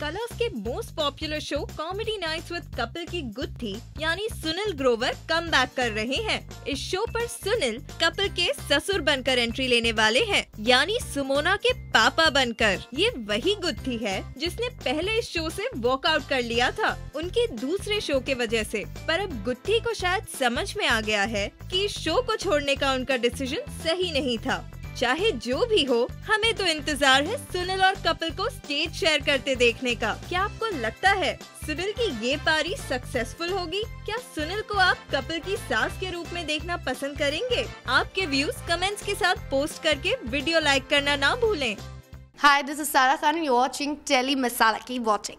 Colours के most popular show comedy nights with Kapil की गुत्थी, यानी सुनील ग्रोवर कम कर रहे हैं। इस शो पर सुनील कपिल के ससुर बनकर एंट्री लेने वाले हैं, यानी सुमोना के पापा बनकर। ये वही गुत्थी है जिसने पहले इस शो से वॉकआउट कर लिया था, उनके दूसरे शो के वजह से। पर अब गुत्थी को शायद समझ में आ गया है कि शो को छोड़ने का उनका डिसीज़न सही नहीं था। चाहे जो भी हो हमें तो इंतज़ार है सुनील और कपिल को स्टेज शेयर करते देखने का क्या आपको लगता है सुनील की ये पारी सक्सेसफुल होगी क्या सुनील को आप कपिल की सास के रूप में देखना पसंद करेंगे आपके व्यूज़ कमेंट्स के साथ पोस्ट करके वीडियो लाइक करना ना भूलें Hi, this is Sarah Khan. You're watching Telly Masala. Keep watching.